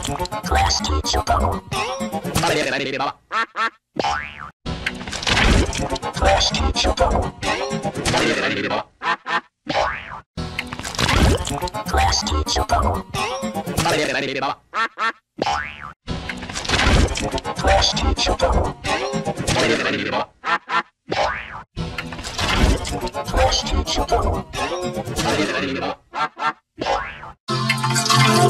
Class teacher bubble. Class teacher bubble. Class teacher bubble. Class teacher bubble. Class teacher bubble.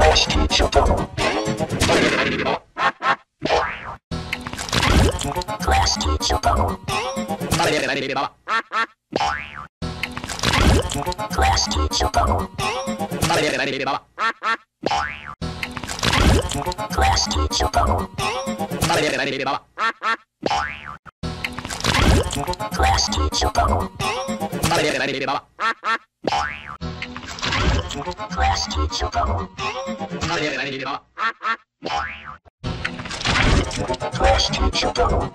Class teacher bubble. Klasky Csupo bubble. Klasky Csupo bubble. Klasky Csupo bubble class teacher Frosty Klasky Csupo Chocobo.